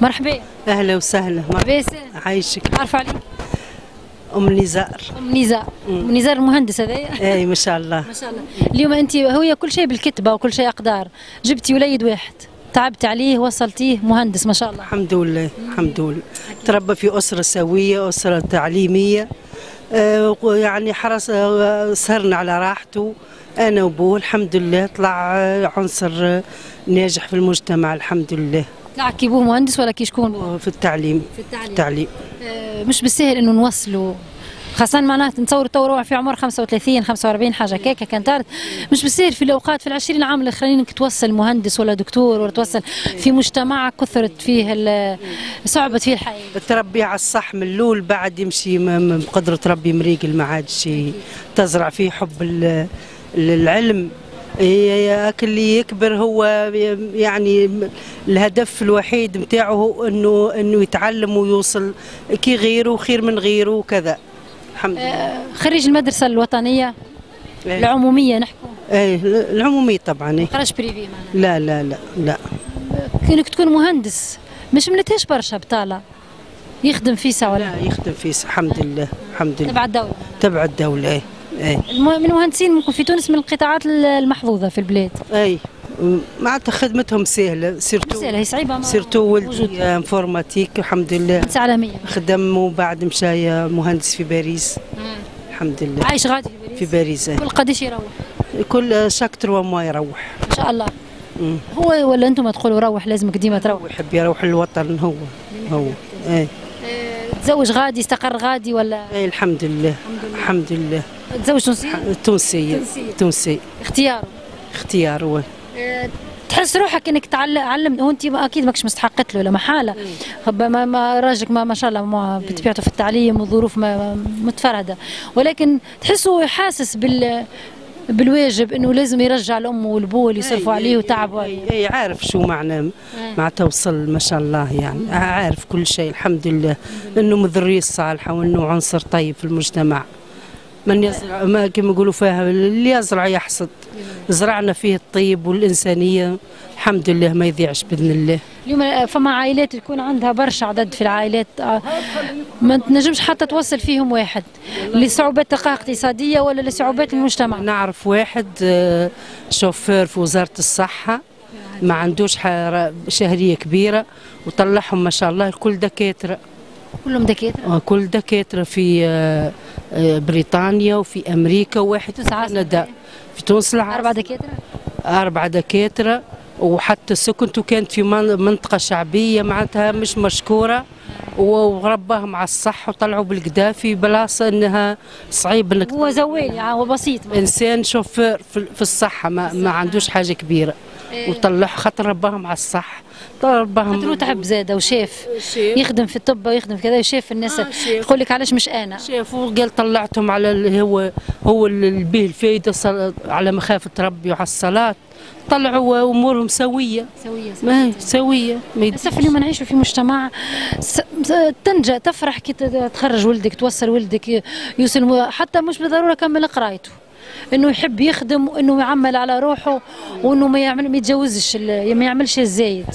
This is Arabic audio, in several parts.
مرحبا. أهلا وسهلا. مرحبا عايشك. عارفة عليك. أم نزار. أم نزار. أم نزار المهندس هذايا إي ما شاء الله. ما شاء الله. اليوم أنت هو كل شيء بالكتبة وكل شيء أقدار. جبتي وليد واحد. تعبت عليه وصلتيه مهندس ما شاء الله. الحمد لله الحمد لله. تربى في أسرة سوية أسرة تعليمية. آه، ويعني حرص آه، سهرنا على راحته. أنا وابوه الحمد لله طلع عنصر ناجح في المجتمع الحمد لله. كي ابوه مهندس ولا كي شكون في التعليم. في التعليم. التعليم. آه، مش بالسهل إنه نوصلوا. خاصة معناته نتصور تو في عمر 35 45 حاجة كيكة كانت مش بالسهل في الأوقات في العشرين عام الأخرين إنك توصل مهندس ولا دكتور ولا توصل في مجتمع كثرت فيه صعبت فيه الحياة. تربي على الصح من الأول بعد يمشي بقدرة ربي مريقل ما عادش تزرع فيه حب ال- العلم. ياك اللي يكبر هو يعني الهدف الوحيد نتاعه هو انه إنه يتعلم ويوصل كي غيره خير من غيره وكذا. الحمد لله. آه، خريج المدرسة الوطنية إيه. العمومية نحكوا إيه العمومية طبعا إيه. خرج بريفي لا لا لا لا. كونك تكون مهندس مش ملتهاش برشا بطالة؟ يخدم fissa ولا؟ لا يخدم فيه الحمد لله الحمد لله. تبع الدولة. تبع الدولة إيه. من المهندسين ممكن في تونس من القطاعات المحظوظة في البلاد. اي معناتها خدمتهم سهلة surtout سهلة هي صعيبة ما- surtout. ولدي informatique الحمد لله. مهندسة عالمية. خدم وبعد مشى مهندس في باريس. الحمد لله. عايش غادي في باريس؟ إيه. كل قديش يروح؟ كل chaque trois mois يروح. ما شاء الله. مم. هو ولا أنتم تقولوا روح لازمك ديما تروح؟ يحب يروح الوطن هو هو. إيه. تزوج غادي استقر غادي ولا؟ إيه الحمد لله. الحمد لله. تزوج تونسي تونسية. تونسي اختياره اختيار؟ هو تحس روحك إنك تعلم علم وأنت أكيد ماكش مستحقت له لا محالة. خب- ما, ما راجلك ما, ما شاء الله ما بطبيعته في التعليم والظروف ما- متفردة. ولكن تحسه حاسس بال بالواجب إنه لازم يرجع لامه والبوه اللي يصرفوا عليه وتعبوا عليه. أي عارف شو معنى مع توصل ما شاء الله يعني. عارف كل شيء الحمد لله. إنه من الذريه الصالحه وإنه عنصر طيب في المجتمع. من يزرع ما كما يقولوا فيها اللي يزرع يحصد. زرعنا فيه الطيب والإنسانية. الحمد لله ما يضيعش بإذن الله. اليوم فما عائلات تكون عندها برشا عدد في العائلات آه، ما تنجمش حتى توصل فيهم واحد. لصعوبات تلقاها اقتصادية ولا لصعوبات المجتمع؟ نعرف واحد آه، شوفير في وزارة الصحة. ما عندوش شهرية كبيرة. وطلعهم ما شاء الله الكل دكاترة. كلهم دكاترة؟ آه، كل دكاترة في آه، آه، بريطانيا وفي تونس عاصمة كندا في تونس العاصمة أربع دكاترة. أربعة دكاترة وحتى سكنت وكانت في من- منطقة شعبية معناتها مش مشكورة. ورباهم على الصحة وطلعوا بالقدا في بلاصة إنها صعيب إنك هو زوال يعني هو بسيط. إنسان شوفير في الصحة ما, ما عندوش حاجة كبيرة. وطلعوا خاطر رباهم على الصحة رباهم خاطر هو تعب زاده وشاف. يخدم في الطب ويخدم في كذا وشاف الناس. آه، شاف. يقول لك علاش مش أنا؟ شافوا قال طلعتهم على اللي هو هو اللي به الفايدة صل- على مخافة ربي وعلى الصلاة. طلعوا أمورهم سوية. سوية سوية. ما يد- للأسف اليوم نعيشوا في مجتمع س- تنجى تفرح كي تخرج ولدك توصل ولدك يوصل حتى مش بالضرورة كمل قرايته. إنه يحب يخدم وإنه يعمل على روحه وإنه ما يعمل ما يتجوزش ما يعملش الزايد.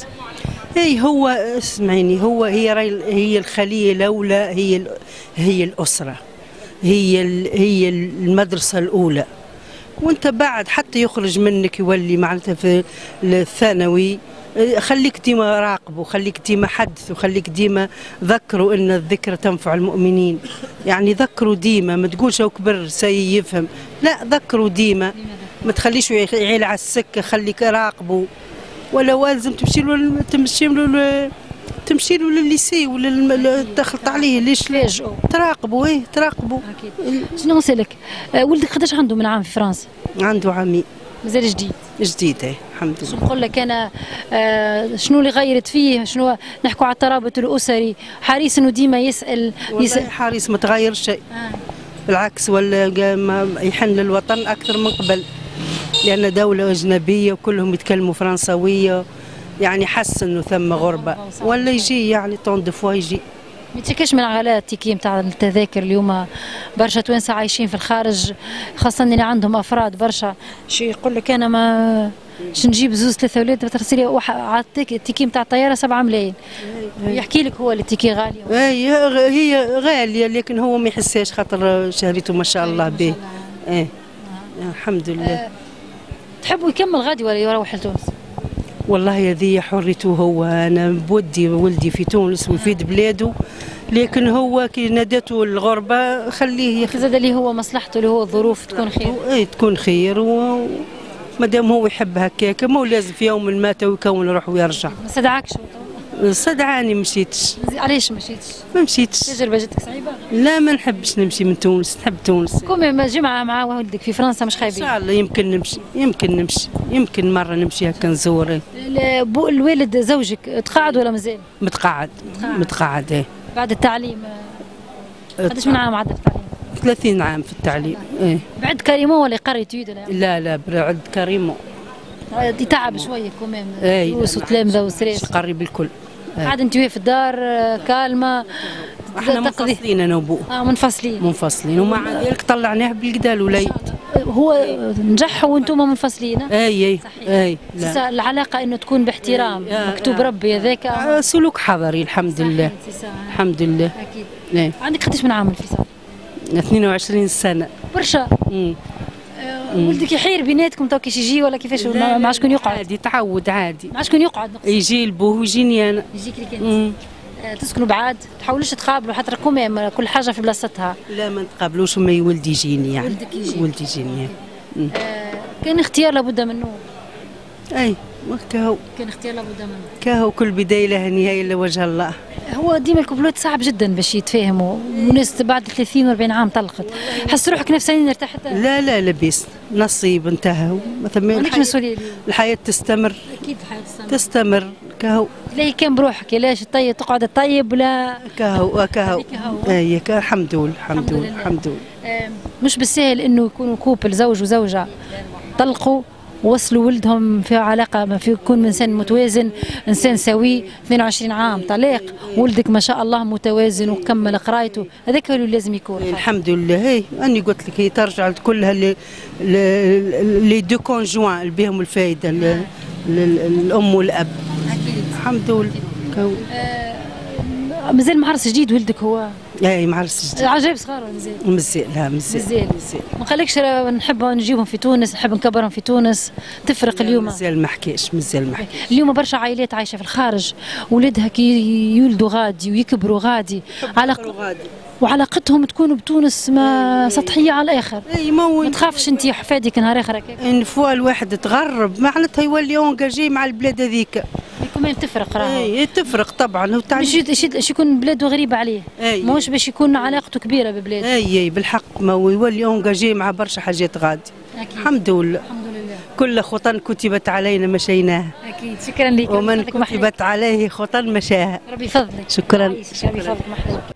هي هو اسمعيني هو هي هي الخلية الأولى هي هي الأسرة هي هي المدرسة الأولى. وأنت بعد حتى يخرج منك يولي معناتها في الثانوي خليك ديما راقبه خليك ديما حدثه خليك ديما ذكروا إن الذكرى تنفع المؤمنين. يعني ذكروا ديما ما تقولش هو كبر سي يفهم. لا ذكروا ديما. ما تخليش يعيل على السكة خليك راقبه. ولا لازم تمشي له تمشي له تمشي له للليسي ولا تخلط عليه ليش تراقبوا إيه تراقبوا أكيد. شنو نسالك آه، ولدك قداش عنده من عام في فرنسا؟ عنده عمي مازال جديد. جديد إيه الحمد لله. نقول لك أنا آه، شنو اللي غيرت فيه؟ شنو نحكوا على الترابط الأسري. حريص إنه ديما يسأل والله حارس ما تغير شيء. بالعكس ولا ما يحن للوطن أكثر من قبل. لأن دولة أجنبية وكلهم يتكلموا فرنسويه يعني حس إنه ثم غربة. ولا يجي يعني temps de fois يجي. ما تشكاش من الغلاء ال ticket نتاع التذاكر اليوم. برشا توانسة عايشين في الخارج خاصة اللي عندهم أفراد برشا. شي يقول لك أنا ما باش نجيب زوز ثلاثة أولاد ترسلي واحد عطيك ال ticket نتاع الطيارة 7 ملايين. يحكي لك هو ال ticket غاليه هي هي غالية لكن هو ما يحسهاش خاطر شهرته ما شاء الله به. إيه. الحمد لله. تحبوا يكمل غادي ولا يروح لتونس؟ والله هذه حريته هو. أنا بودي ولدي في تونس ويفيد بلاده لكن هو كي نادته الغربة خليه. زاد اللي هو مصلحته اللي هو الظروف تكون خير. اي تكون خير و مادام هو يحب هكاك ما هو لازم في يوم ما تو يكون روح ويرجع. ما صدعكش صدعاني مشيتش. علاش مشيتش؟ ما مشيتش. تجربه جاتك صعيبة؟ لا ما نحبش نمشي من تونس نحب تونس. comme جمعه مع ولدك في فرنسا مش إن خايبين؟ شاء الله يمكن نمشي يمكن نمشي يمكن مرة نمشي هكا نزور. الوالد زوجك تقاعد ولا مازال؟ متقاعد. متقاعد. إيه. بعد التعليم آه، قداش من عام عدى في التعليم؟ 30 عام في التعليم إيه. بعد كريمون ولا يتيود ولا لا لا بعد كريمو. يتعب شوية إيه فلوس وتلامذة وستريس قريب الكل. قاعد انت وهي في الدار كالمة إحنا منفصلين أنا وبوه آه منفصلين. منفصلين. ومع ذلك طلعناه بالقدا ولا هو نجح وأنتم منفصلين. أي أي صحيح. أي لا. العلاقة إنه تكون باحترام. آه، مكتوب آه. ربي هذاك. آه، سلوك حضري الحمد لله. الحمد لله. أكيد. عندك قداش من عام الفصال 22 سنة. برشا. آه، ولدك يحير بيناتكم تو كيش يجي ولا كيفاش؟ مع شكون يقعد؟ عادي تعود عادي. مع شكون يقعد. يجي لبوه ويجيني أنا. يجيك لك تسكنوا بعاد تحاولوش تقابلوا حتى راكم كل حاجة في بلاصتها. لا ما نتقابلوش وما ولدي يجيني يعني. ولدك يجي. ولدي يجيني. آه، كان اختيار لابد منه. أي كهو كان اختيار لابد منه. كهو كل بداية لها نهاية إلا وجه الله. هو ديما الكوبلوت صعب جدا باش يتفاهموا. وناس بعد 30 و40 عام طلقت. حس روحك نفسيا ارتحت ما لا لا لبس نصيب انتهى. عندكش الحياة, مسؤولية. الحياة تستمر. أكيد الحياة تستمر. تستمر. كهو. تلاقي كان بروحك؟ علاش الطيب تقعد تطيب ولا كهو كهو. اي. الحمد لله الحمد لله. الحمد لله. مش بالسهل إنه يكونوا كوبل زوج وزوجة. طلقوا وصلوا ولدهم في علاقة ما في يكون إنسان متوازن إنسان سوي 22 عام طليق. ولدك ما شاء الله متوازن وكمل قرايته. هذاك اللي لازم يكون. الحمد لله. هي أني قلت لك هي ترجع كلها les deux conjoints اللي بهم ل- الأم والأب. الحمد لله. كهو. مازال معرس جديد ولدك هو؟ اي معرس جديد. عجيب صغار ولا مازال؟ مزيان لا مزيان. مزيان ما قالكش نحب نجيبهم في تونس نحب نكبرهم في تونس؟ تفرق اليوم. مزيان ما حكيش مزيان ما اليوم برشا عائلات عايشة في الخارج ولادها كي يولدوا غادي ويكبروا غادي علاق... وعلاقتهم تكون بتونس ما سطحية على الآخر. اي ما تخافش أنت حفادك نهار آخر هكاك؟ une fois الواحد تغرب معناتها يولي engagé مع البلاد هذيك. كمان تفرق راهو. اي تفرق طبعا. هو تاع باش يكون بلاده غريبة عليه. أي. ماهوش باش يكون علاقته كبيرة ببلاده اي اي بالحق ما هو يولي engagé مع برشا حاجات غادي أكيد. الحمد لله. الحمد لله. كل خطى كتبت علينا مشيناها أكيد. شكرا لك. ومن. كتبت عليه خطى مشاها ربي يفضلك. شكراً. ربي يفضلك.